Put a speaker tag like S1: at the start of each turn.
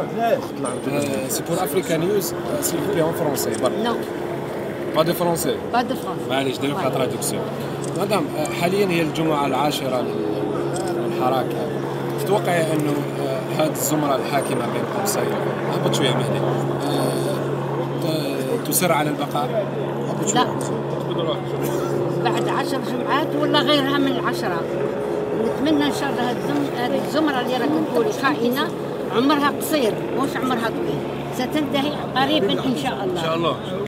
S1: Euh, c'est pour Africa News, euh, s'il vous plaît, en français.
S2: Non,
S1: Pas de français.
S2: pas de France.
S1: معليش ندير لك تراديكسيون مدام حاليا هي الجمعة العاشرة لل- للحراك تتوقع انه آه، هذه الزمره الحاكمة بين قوسين هبط شوية مهدي آه، تصر على البقاء
S2: لا
S1: شوية.
S2: بعد عشر جمعات ولا غيرها من العشرة نتمنى إن شاء الله هذه الزمرة اللي راك تقولي خائنة عمرها قصير مش عمرها طويل. ستنتهي قريبا إن شاء الله.
S1: إن شاء الله.